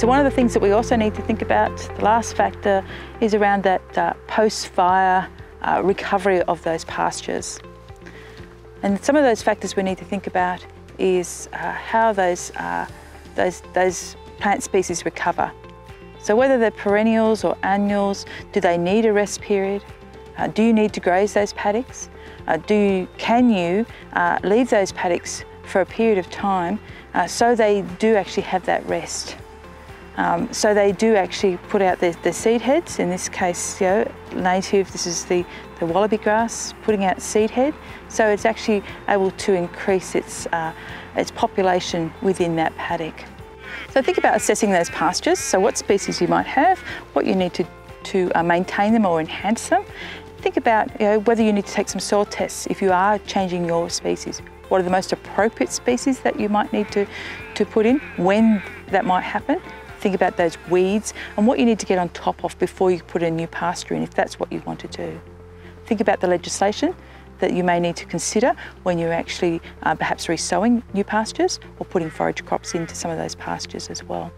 So one of the things that we also need to think about, the last factor, is around that uh, post-fire uh, recovery of those pastures. And some of those factors we need to think about is uh, how those, uh, those, those plant species recover. So whether they're perennials or annuals, do they need a rest period? Uh, do you need to graze those paddocks? Uh, do you, can you leave those paddocks for a period of time so they do actually have that rest? Um, so they do actually put out their, their, seed heads, in this case, you know, native, this is the, the wallaby grass putting out seed head. So it's actually able to increase its, uh, its population within that paddock. So think about assessing those pastures, so what species you might have, what you need to, to uh, maintain them or enhance them. Think about you know, whether you need to take some soil tests if you are changing your species. What are the most appropriate species that you might need to, to put in, when that might happen. Think about those weeds and what you need to get on top of before you put a new pasture in, if that's what you want to do. Think about the legislation that you may need to consider when you're actually uh, perhaps resowing new pastures or putting forage crops into some of those pastures as well.